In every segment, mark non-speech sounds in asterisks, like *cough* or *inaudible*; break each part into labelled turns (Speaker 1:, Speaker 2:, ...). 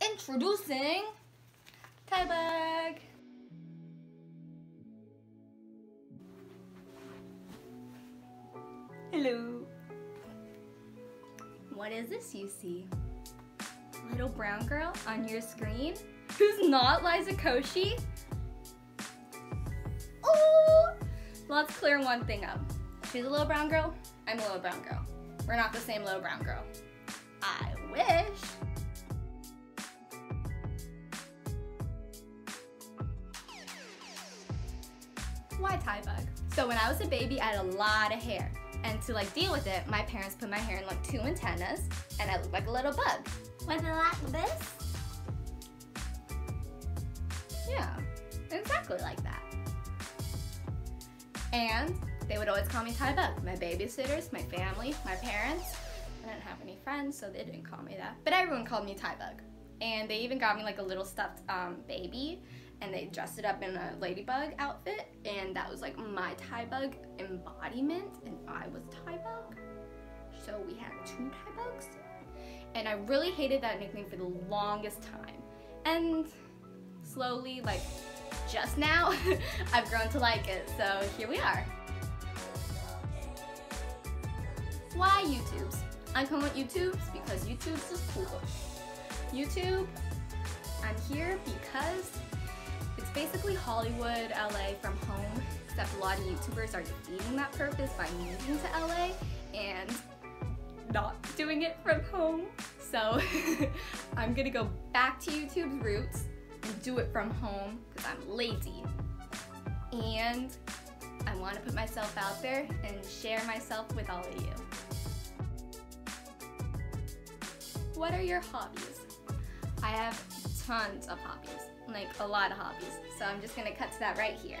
Speaker 1: Introducing TaiBug. Hello. What is this you see? Little brown girl on your screen who's not Liza Koshy? Oh! Let's clear one thing up. She's a little brown girl, I'm a little brown girl. We're not the same little brown girl. I wish. Why TaiBug? So when I was a baby, I had a lot of hair. And to like deal with it, my parents put my hair in like two antennas and I looked like a little bug.
Speaker 2: Was it like this?
Speaker 1: Yeah, exactly like that. And they would always call me TaiBug. My babysitters, my family, my parents. Didn't have any friends, so they didn't call me that. But everyone called me TaiBug. And they even got me like a little stuffed um, baby and they dressed it up in a ladybug outfit and that was like my TaiBug embodiment and I was TaiBug. So we had two TaiBugs and I really hated that nickname for the longest time. And slowly, like just now, *laughs* I've grown to like it, so here we are. Why YouTubes? I call it YouTubes because YouTube's is cool. YouTube, I'm here because it's basically Hollywood, LA from home, except a lot of YouTubers are defeating that purpose by moving to LA and not doing it from home. So *laughs* I'm gonna go back to YouTube's roots and do it from home because I'm lazy. And I want to put myself out there and share myself with all of you. What are your hobbies? I have tons of hobbies, like a lot of hobbies. So I'm just gonna cut to that right here.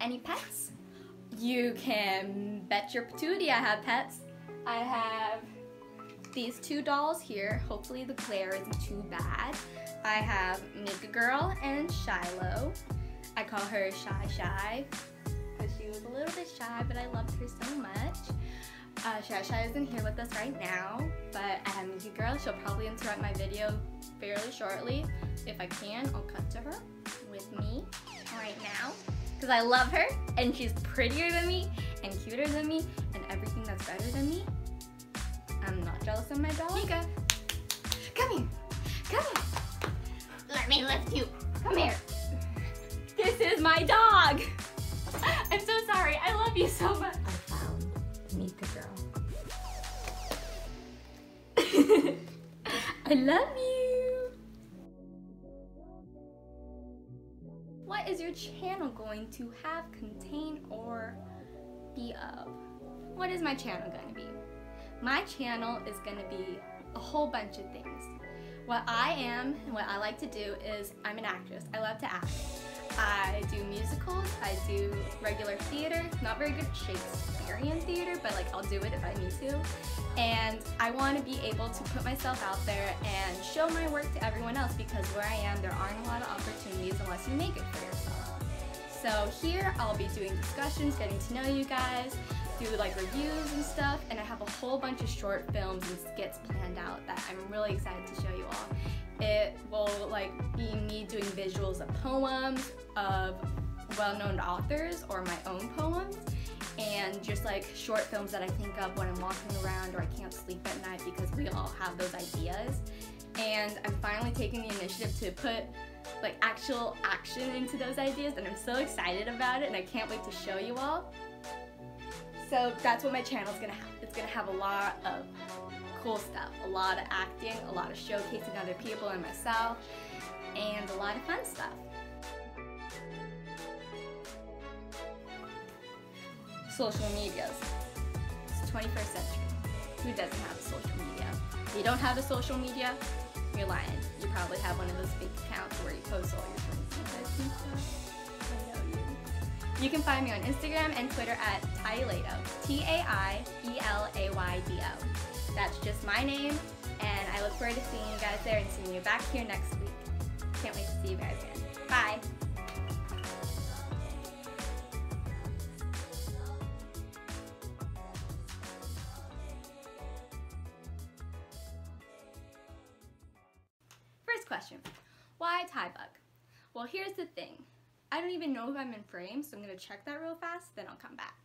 Speaker 1: Any pets? You can bet your patootie I have pets. I have these two dolls here. Hopefully the glare isn't too bad. I have Mika Gurl and Shiloh. I call her Shy Shy because she was a little bit shy, but I loved her so much. Uh, Shy isn't here with us right now, but I have Mika Gurl. She'll probably interrupt my video fairly shortly. If I can, I'll cut to her with me right now because I love her and she's prettier than me and cuter than me and everything that's better than me. I'm not jealous of my dog. Mika, come here. Come here.
Speaker 2: Let me lift you.
Speaker 1: Come here. *laughs* This is my dog. I'm so sorry. I love you so much.
Speaker 2: I
Speaker 1: love you. What is your channel going to have, contain, or be of? What is my channel going to be? My channel is going to be a whole bunch of things. What I am and what I like to do is I'm an actress. I love to act. I do musicals, I do regular theater. Not very good Shakespearean theater, but like I'll do it if I need to. And I want to be able to put myself out there and show my work to everyone else because where I am, there aren't a lot of opportunities unless you make it for yourself. So here I'll be doing discussions, getting to know you guys, do like reviews and stuff, and I have a whole bunch of short films and skits planned out that I'm really excited to show you all. It will like be me doing visuals of poems of well-known authors or my own poems just like short films that I think of when I'm walking around or I can't sleep at night because we all have those ideas. And I'm finally taking the initiative to put like actual action into those ideas and I'm so excited about it and I can't wait to show you all. So that's what my channel is gonna have. It's gonna have a lot of cool stuff, a lot of acting, a lot of showcasing other people and myself, and a lot of fun stuff. Social medias. It's 21st century. Who doesn't have a social media? If you don't have a social media, you're lying. You probably have one of those fake accounts where you post all your friends' I you. Can find me on Instagram and Twitter at Taielaydo. T-A-I-E-L-A-Y-D-O. That's just my name, and I look forward to seeing you guys there and seeing you back here next week. Can't wait to see you guys again. Bye! Question, why TaiBug? Well, here's the thing. I don't even know if I'm in frame, so I'm gonna check that real fast, then I'll come back.